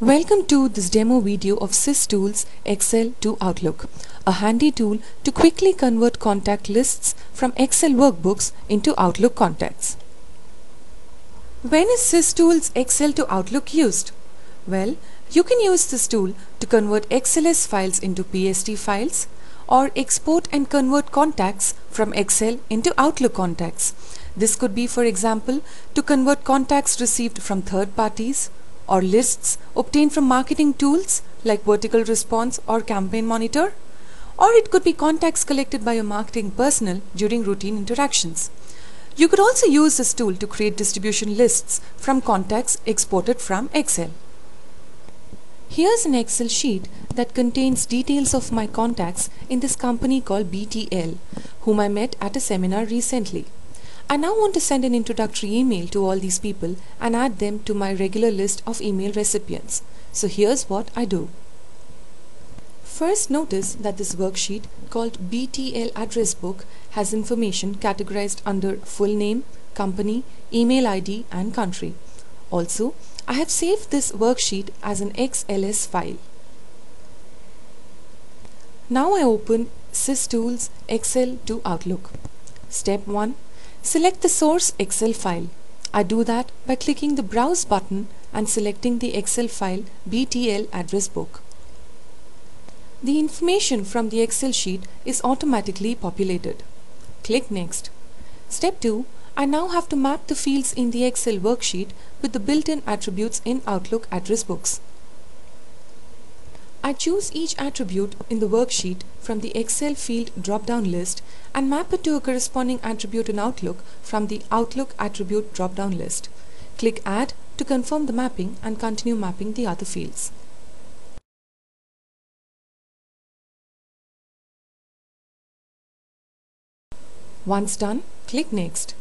Welcome to this demo video of SysTools Excel to Outlook, a handy tool to quickly convert contact lists from Excel workbooks into Outlook contacts. When is SysTools Excel to Outlook used? Well, you can use this tool to convert XLS files into PST files or export and convert contacts from Excel into Outlook contacts. This could be, for example, to convert contacts received from third parties, or lists obtained from marketing tools like Vertical Response or Campaign Monitor, or it could be contacts collected by your marketing personnel during routine interactions. You could also use this tool to create distribution lists from contacts exported from Excel. Here's an Excel sheet that contains details of my contacts in this company called BTL, whom I met at a seminar recently. I now want to send an introductory email to all these people and add them to my regular list of email recipients. So here's what I do. First notice that this worksheet called BTL address book has information categorized under full name, company, email ID and country. Also, I have saved this worksheet as an XLS file. Now I open SysTools Excel to Outlook. Step 1 Select the source Excel file. I do that by clicking the Browse button and selecting the Excel file BTL address book. The information from the Excel sheet is automatically populated. Click Next. Step 2. I now have to map the fields in the Excel worksheet with the built-in attributes in Outlook address books. I choose each attribute in the worksheet from the Excel field drop-down list and map it to a corresponding attribute in Outlook from the Outlook attribute drop-down list. Click Add to confirm the mapping and continue mapping the other fields. Once done, click Next.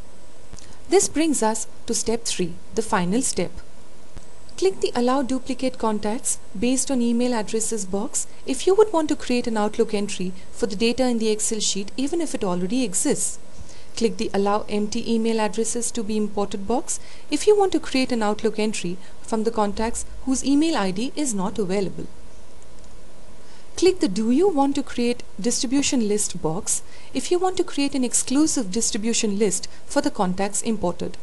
This brings us to step 3, the final step. Click the Allow Duplicate Contacts based on email addresses box if you would want to create an Outlook entry for the data in the Excel sheet even if it already exists. Click the Allow Empty Email Addresses to be Imported box if you want to create an Outlook entry from the contacts whose email ID is not available. Click the Do you want to create distribution list box if you want to create an exclusive distribution list for the contacts imported.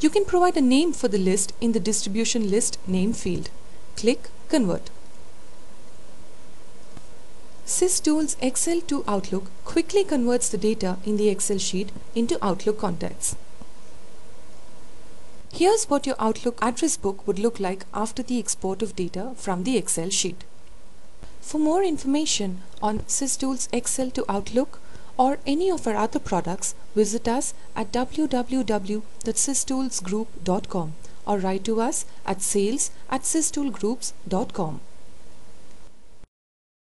You can provide a name for the list in the distribution list name field. Click Convert. SysTools Excel to Outlook quickly converts the data in the Excel sheet into Outlook contacts. Here's what your Outlook address book would look like after the export of data from the Excel sheet. For more information on SysTools Excel to Outlook, or any of our other products, visit us at www.systoolsgroup.com or write to us at sales at systoolsgroup.com.